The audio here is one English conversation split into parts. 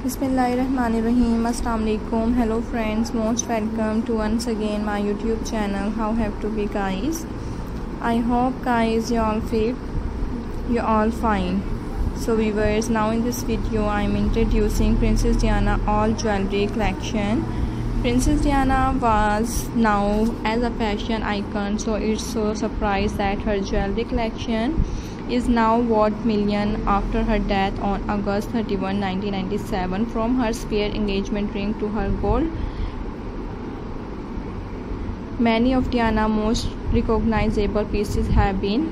Bismillahirrahmanirrahim. Assalamualaikum. Hello friends. Most welcome to once again my YouTube channel. How have to be guys? I hope guys you all fit. You all fine. So viewers, now in this video I am introducing Princess Diana all jewelry collection. Princess Diana was now as a fashion icon, so it's so surprised that her jewelry collection is now worth million after her death on August 31, 1997. From her spare engagement ring to her gold, many of Diana's most recognizable pieces have been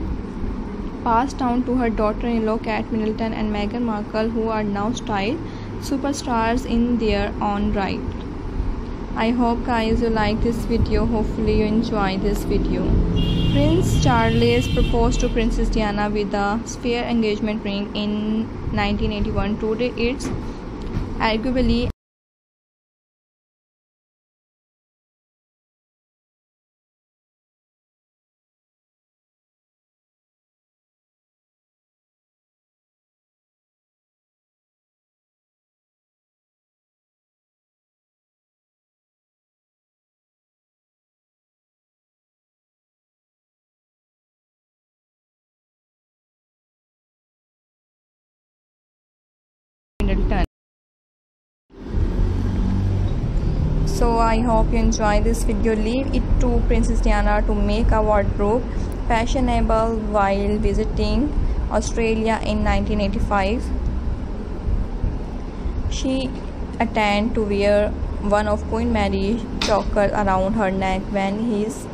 passed down to her daughter-in-law Kate Middleton and Meghan Markle, who are now styled superstars in their own right. I hope guys you like this video. Hopefully you enjoy this video. Prince Charles proposed to Princess Diana with a sphere engagement ring in 1981. Today it's arguably So I hope you enjoy this video. Leave it to Princess Diana to make a wardrobe fashionable while visiting Australia in 1985. She attempted to wear one of Queen Mary's chokers around her neck when his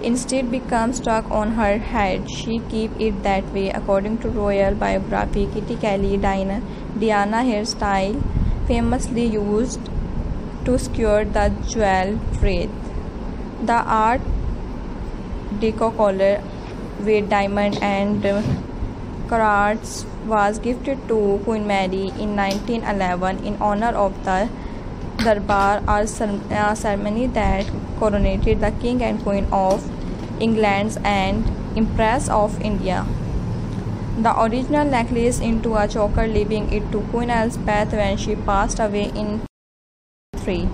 instead becomes stuck on her head. She keep it that way. According to royal biography, Kitty Kelley Diana, Diana hairstyle famously used to secure the jewel wreath. The art deco collar with diamond and carats was gifted to Queen Mary in 1911 in honor of the Darbar, a ceremony that coronated the King and Queen of England and Empress of India. The original necklace into a choker leaving it to Queen Elizabeth when she passed away in 3.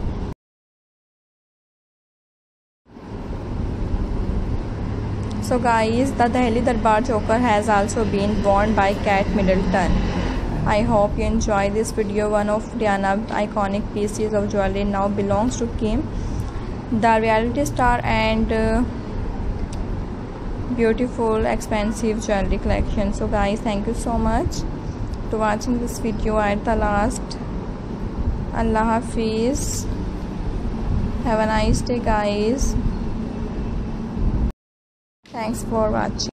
So guys, the Delhi Darbar Choker has also been worn by Kate Middleton. I hope you enjoy this video. One of Diana's iconic pieces of jewelry now belongs to Kim, the reality star and uh, beautiful expensive jewelry collection. So guys, thank you so much to watching this video at the last. Allah Hafiz. Have a nice day guys. Thanks for watching.